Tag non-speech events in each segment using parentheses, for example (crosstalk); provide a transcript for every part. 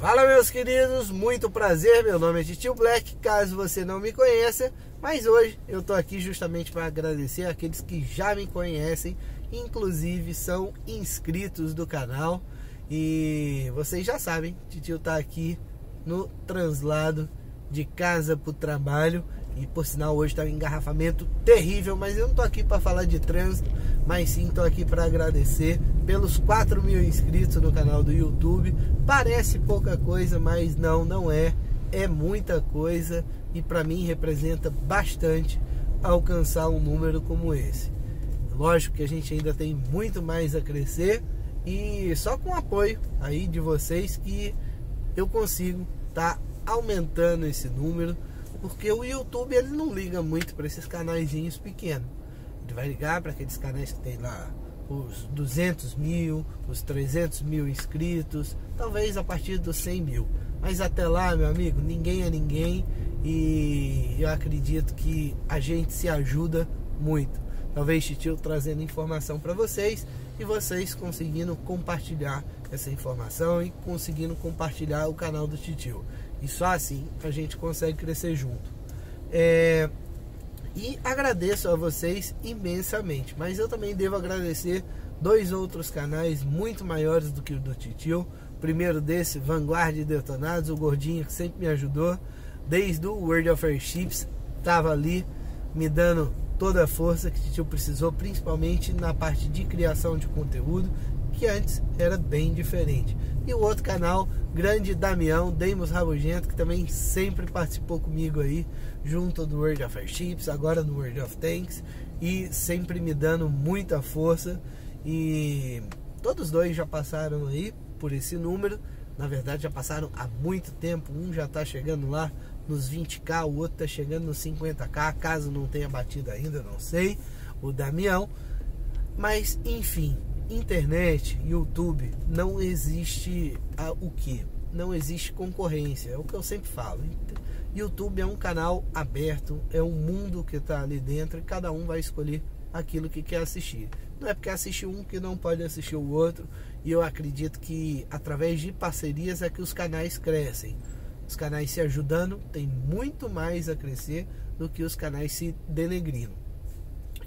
Fala meus queridos, muito prazer, meu nome é Titio Black, caso você não me conheça, mas hoje eu tô aqui justamente para agradecer aqueles que já me conhecem, inclusive são inscritos do canal. E vocês já sabem, Titio tá aqui no translado de casa para o trabalho e por sinal hoje está um engarrafamento terrível, mas eu não tô aqui para falar de trânsito, mas sim tô aqui para agradecer pelos 4 mil inscritos no canal do YouTube. Parece pouca coisa, mas não, não é. É muita coisa e para mim representa bastante alcançar um número como esse. Lógico que a gente ainda tem muito mais a crescer e só com o apoio aí de vocês que eu consigo estar tá aumentando esse número porque o YouTube ele não liga muito para esses canaizinhos pequenos. Ele vai ligar para aqueles canais que tem lá os 200 mil, os 300 mil inscritos, talvez a partir dos 100 mil. Mas até lá, meu amigo, ninguém é ninguém e eu acredito que a gente se ajuda muito. Talvez Titio trazendo informação para vocês e vocês conseguindo compartilhar essa informação e conseguindo compartilhar o canal do Titio. E só assim a gente consegue crescer junto. É... E agradeço a vocês imensamente. Mas eu também devo agradecer dois outros canais muito maiores do que o do Titio. Primeiro desse, Vanguard Detonados, o gordinho que sempre me ajudou. Desde o World of Airships, estava ali me dando toda a força que o Titio precisou, principalmente na parte de criação de conteúdo que antes era bem diferente. E o outro canal, grande Damião, Demos Rabugento, que também sempre participou comigo aí, junto do World of Airships, agora no World of Tanks, e sempre me dando muita força. E todos dois já passaram aí por esse número. Na verdade, já passaram há muito tempo. Um já está chegando lá nos 20k, o outro está chegando nos 50k. Caso não tenha batido ainda, não sei. O Damião. Mas, enfim, internet, YouTube, não existe a, o que? Não existe concorrência, é o que eu sempre falo. YouTube é um canal aberto, é um mundo que está ali dentro e cada um vai escolher aquilo que quer assistir. Não é porque assiste um que não pode assistir o outro. E eu acredito que através de parcerias é que os canais crescem. Os canais se ajudando tem muito mais a crescer do que os canais se denegrindo.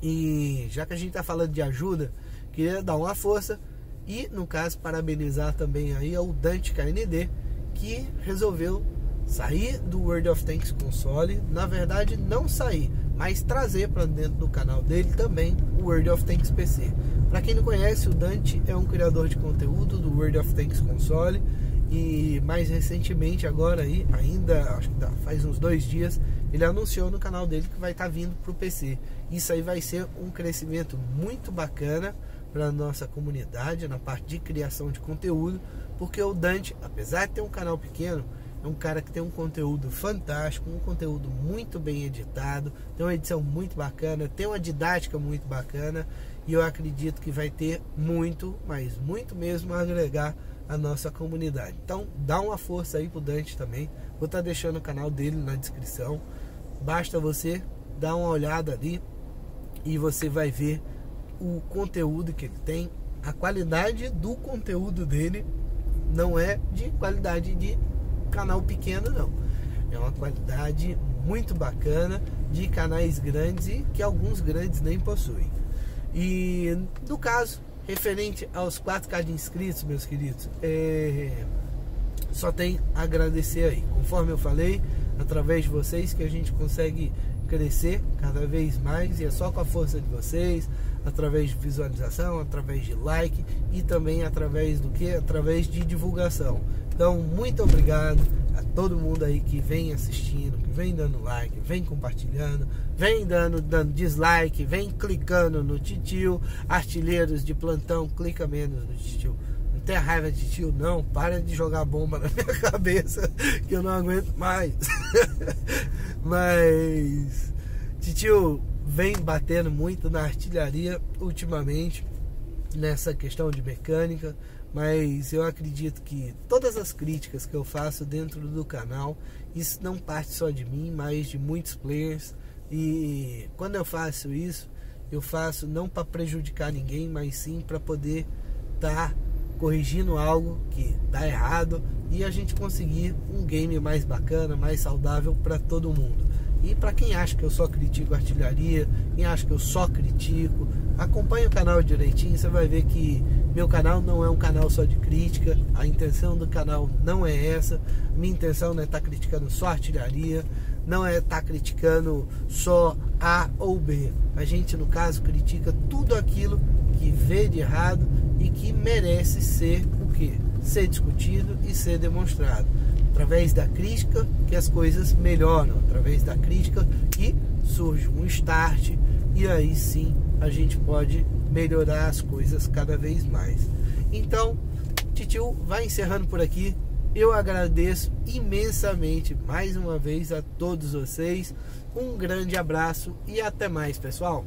E já que a gente está falando de ajuda, queria dar uma força e, no caso, parabenizar também aí ao Dante KND, que resolveu sair do World of Tanks console, na verdade não sair, mas trazer para dentro do canal dele também o World of Tanks PC. Para quem não conhece, o Dante é um criador de conteúdo do World of Tanks console e mais recentemente agora aí, ainda acho que faz uns dois dias, ele anunciou no canal dele que vai estar tá vindo para o PC. Isso aí vai ser um crescimento muito bacana para nossa comunidade na parte de criação de conteúdo, porque o Dante, apesar de ter um canal pequeno, é um cara que tem um conteúdo fantástico, um conteúdo muito bem editado, tem uma edição muito bacana, tem uma didática muito bacana e eu acredito que vai ter muito, mas muito mesmo a agregar a nossa comunidade. Então, dá uma força aí pro Dante também. Vou estar tá deixando o canal dele na descrição. Basta você dar uma olhada ali e você vai ver o conteúdo que ele tem, a qualidade do conteúdo dele não é de qualidade de canal pequeno, não. É uma qualidade muito bacana de canais grandes e que alguns grandes nem possuem. E no caso, referente aos 4K de inscritos, meus queridos, é... só tem agradecer aí. Conforme eu falei, através de vocês que a gente consegue crescer cada vez mais e é só com a força de vocês, através de visualização, através de like e também através do que? Através de divulgação. Então, muito obrigado a todo mundo aí que vem assistindo, que vem dando like, vem compartilhando, vem dando, dando dislike, vem clicando no titio, artilheiros de plantão, clica menos no titio. Tem raiva de tio, não. Para de jogar bomba na (laughs) minha cabeça que eu não aguento mais. (laughs) Mas, titio, vem batendo muito na artilharia ultimamente nessa questão de mecânica, mas eu acredito que todas as críticas que eu faço dentro do canal, isso não parte só de mim, mas de muitos players. E quando eu faço isso, eu faço não para prejudicar ninguém, mas sim para poder estar tá corrigindo algo que dá errado e a gente conseguir um game mais bacana, mais saudável para todo mundo. E para quem acha que eu só critico artilharia, quem acha que eu só critico, acompanhe o canal direitinho, você vai ver que meu canal não é um canal só de crítica, a intenção do canal não é essa. Minha intenção não é estar tá criticando só artilharia, não é estar tá criticando só A ou B. A gente, no caso, critica tudo aquilo que vê de errado e que merece ser o quê? Ser discutido e ser demonstrado através da crítica que as coisas melhoram, através da crítica que surge um start e aí sim a gente pode melhorar as coisas cada vez mais. Então, Titio vai encerrando por aqui. Eu agradeço imensamente mais uma vez a todos vocês. Um grande abraço e até mais, pessoal.